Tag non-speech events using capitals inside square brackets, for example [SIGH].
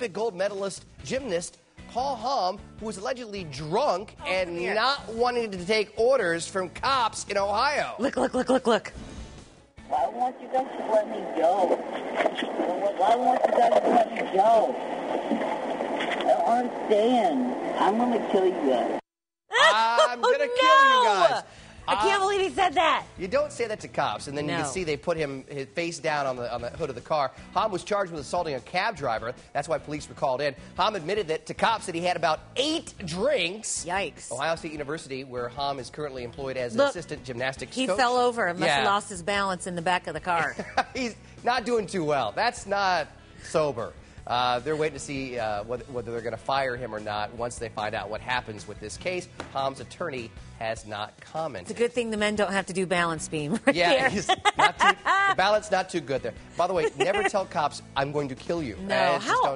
Olympic gold medalist gymnast Paul Hamm, who was allegedly drunk oh, and not wanting to take orders from cops in Ohio. Look, look, look, look, look. I want you guys to let me go. I want you guys to let me go. I don't understand. I'm going to kill you guys. I'm gonna kill you [LAUGHS] Oh, no! guys. I can't Uh, believe he said that. You don't say that to cops, and then you can see they put him his face down on the on the hood of the car. Hamm was charged with assaulting a cab driver. That's why police were called in. Hamm admitted that to cops that he had about eight drinks. Yikes. Ohio State University, where Hamm is currently employed as an assistant gymnastics He coach. fell over and must have lost his balance in the back of the car. [LAUGHS] He's not doing too well. That's not sober. Uh, they're waiting to see uh, whether, whether they're going to fire him or not once they find out what happens with this case. Hamm's attorney has not commented. It's a good thing the men don't have to do balance beam [LAUGHS] right Yeah, there. he's not too, [LAUGHS] the balance not too good there. By the way, never tell cops I'm going to kill you. No, how